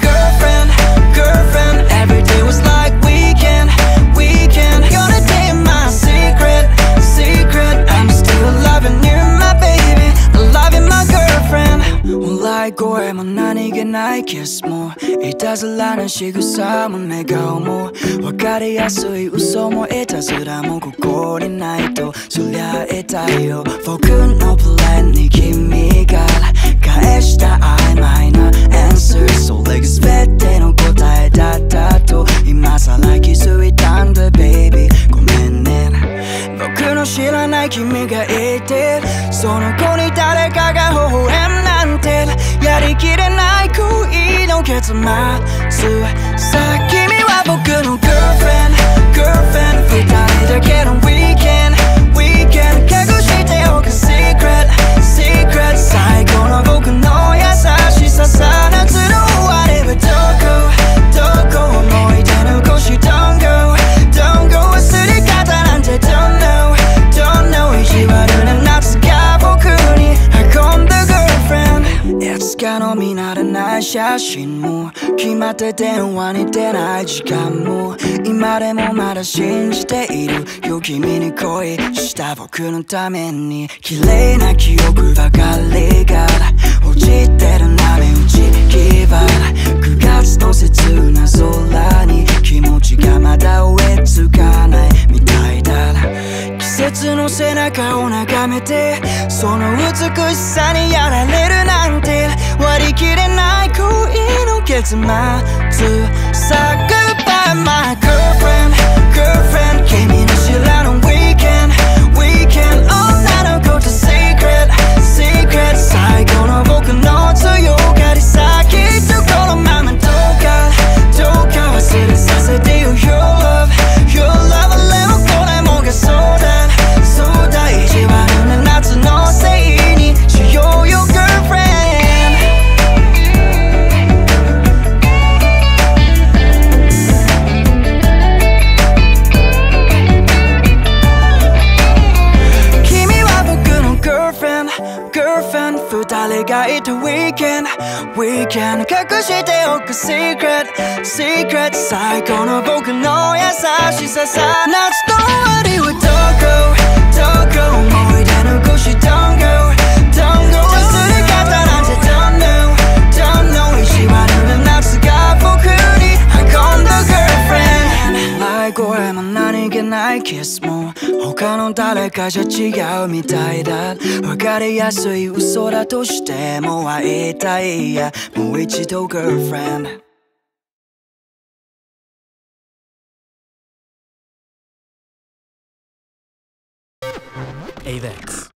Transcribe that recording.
girlfriend, girlfriend. Every day was like weekend, weekend. You're the my secret, secret. I'm still loving you, my baby. Loving my girlfriend. 온라인 고에만 난 이게 I kiss more. It doesn't lie 난 시그 삶은 내가 오모. 와까리 야수이 웃어 For good no plan 네 기미가 가해시 らない君がいてその子に誰かが微笑むなんて。やりきれない恋の結末。かの見慣れない写真も決まって電話に出ない時間も今でもまだ信じているよ君に恋した僕のために綺麗な記憶ばかりが落ちてる波打ち際9月の切な空に気持ちがまだ追い。つかない。みたい。だ季節の背中を眺めてその美しさにやられるなんて To my to say goodbye, my 二人がいた weekend weekend 隠しておく secret secret 最高の僕の優しささ夏の終わりはどこどこ思 気ないキスも他の誰かじゃ違うみたいだ。分かりやすい嘘だとしても会いたいや。もう一度 girlfriend AVEX